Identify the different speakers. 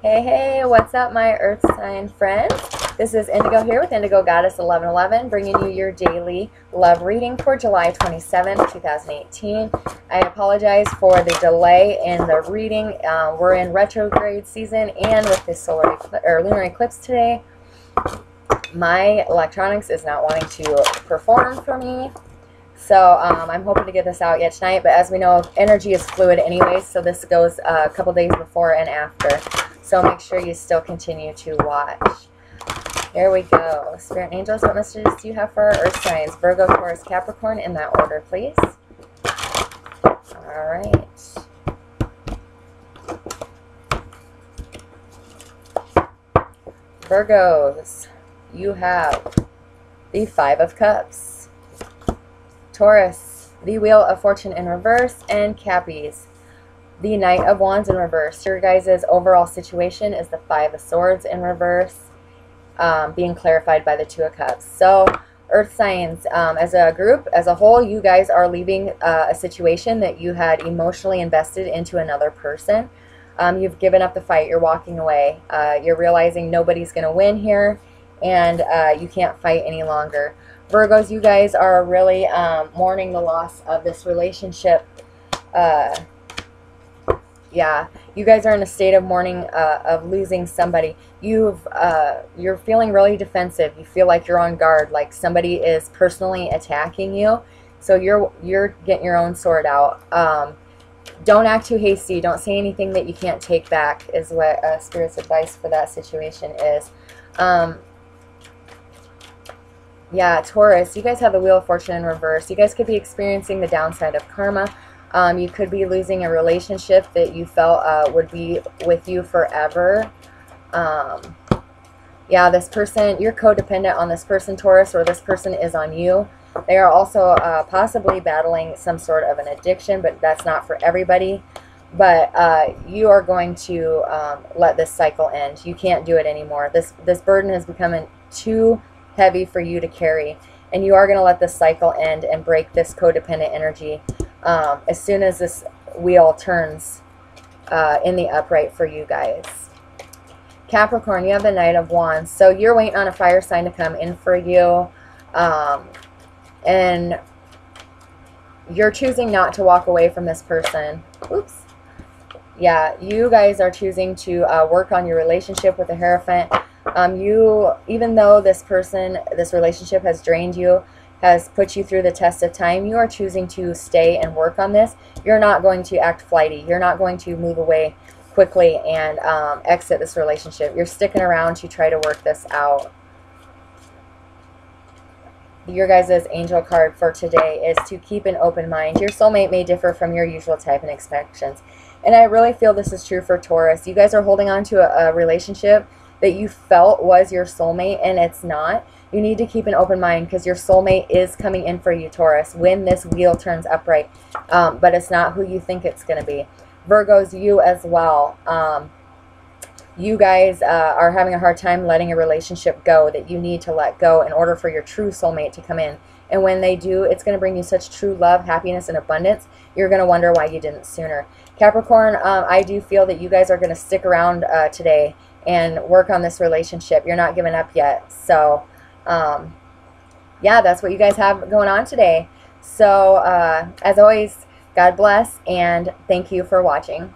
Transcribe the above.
Speaker 1: Hey, hey, what's up, my Earth sign friends? This is Indigo here with Indigo Goddess 1111, bringing you your daily love reading for July 27, 2018. I apologize for the delay in the reading. Uh, we're in retrograde season, and with this solar or lunar eclipse today, my electronics is not wanting to perform for me. So um, I'm hoping to get this out yet tonight, but as we know, energy is fluid anyway, so this goes a couple days before and after. So make sure you still continue to watch. Here we go. Spirit angels, what messages do you have for our earth signs? Virgo, Taurus, Capricorn, in that order, please. All right. Virgos, you have the Five of Cups. Taurus, the Wheel of Fortune in reverse, and Cappies, the Knight of Wands in reverse. Your guys' overall situation is the Five of Swords in reverse, um, being clarified by the Two of Cups. So, Earth signs, um, as a group, as a whole, you guys are leaving uh, a situation that you had emotionally invested into another person. Um, you've given up the fight. You're walking away. Uh, you're realizing nobody's going to win here, and uh, you can't fight any longer. Virgos, you guys are really um, mourning the loss of this relationship. Uh, yeah, you guys are in a state of mourning uh, of losing somebody. You've uh, you're feeling really defensive. You feel like you're on guard, like somebody is personally attacking you. So you're you're getting your own sword out. Um, don't act too hasty. Don't say anything that you can't take back. Is what uh, Spirit's advice for that situation is. Um, yeah, Taurus, you guys have the Wheel of Fortune in reverse. You guys could be experiencing the downside of karma. Um, you could be losing a relationship that you felt uh, would be with you forever. Um, yeah, this person, you're codependent on this person, Taurus, or this person is on you. They are also uh, possibly battling some sort of an addiction, but that's not for everybody. But uh, you are going to um, let this cycle end. You can't do it anymore. This this burden has become too heavy for you to carry, and you are going to let this cycle end and break this codependent energy um, as soon as this wheel turns uh, in the upright for you guys. Capricorn, you have the Knight of Wands. So you're waiting on a fire sign to come in for you. Um, and you're choosing not to walk away from this person. Oops. Yeah, you guys are choosing to uh, work on your relationship with the Hierophant. Um, you, even though this person, this relationship has drained you, has put you through the test of time, you are choosing to stay and work on this. You're not going to act flighty. You're not going to move away quickly and um, exit this relationship. You're sticking around to try to work this out. Your guys' angel card for today is to keep an open mind. Your soulmate may differ from your usual type and expectations. And I really feel this is true for Taurus. You guys are holding on to a, a relationship that you felt was your soulmate and it's not you need to keep an open mind because your soulmate is coming in for you, Taurus, when this wheel turns upright. Um, but it's not who you think it's going to be. Virgos, you as well. Um, you guys uh, are having a hard time letting a relationship go that you need to let go in order for your true soulmate to come in. And when they do, it's going to bring you such true love, happiness, and abundance. You're going to wonder why you didn't sooner. Capricorn, um, I do feel that you guys are going to stick around uh, today and work on this relationship. You're not giving up yet. So um, yeah, that's what you guys have going on today. So, uh, as always, God bless and thank you for watching.